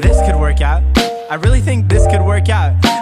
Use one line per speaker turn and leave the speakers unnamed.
this could work out. I really think this could work out.